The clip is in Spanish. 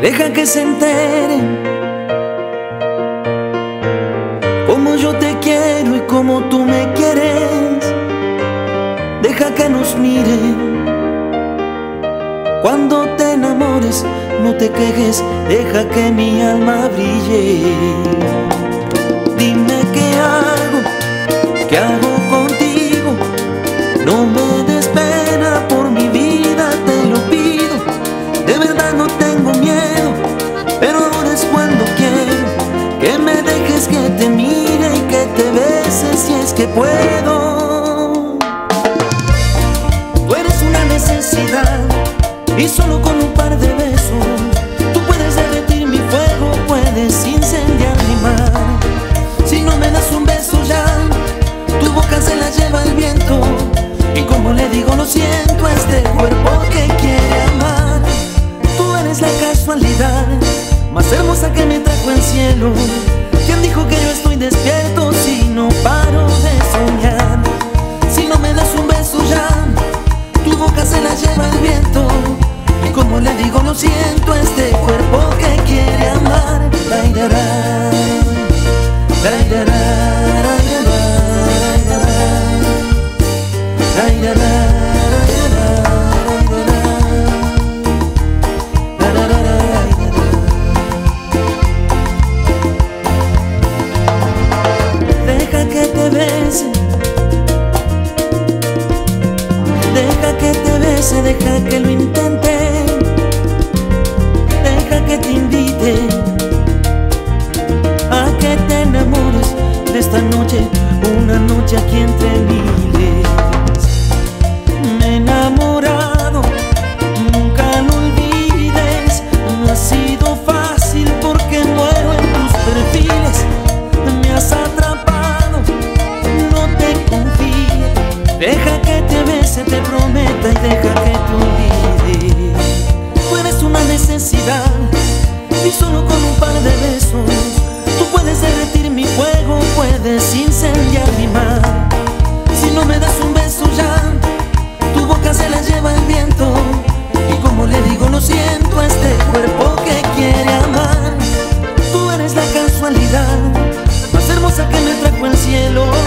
Deja que se enteren como yo te quiero y como tú me quieres. Deja que nos miren. Cuando te enamores, no te quejes, deja que mi alma brille. Dime qué hago, qué hago tengo miedo, pero ahora es cuando quiero que me dejes que te mire y que te bese si es que puedo. Tú eres una necesidad y solo con un par de besos más hermosa que me trajo el cielo. ¿Quién dijo que yo estoy despierto si no paro de soñar? Si no me das un beso ya, tu boca se la lleva el viento. Y como le digo, lo siento este cuerpo que quiere amar. Lairará, lairará, bese, deja que lo intente Deja que te invite A que te enamores de esta noche Una noche aquí entre miles. Me he enamorado, nunca lo olvides. No ha sido fácil porque muero en tus perfiles. Me has atrapado, no te confíes. Deja que te bese, te prometa y deja más hermosa que me trajo el cielo.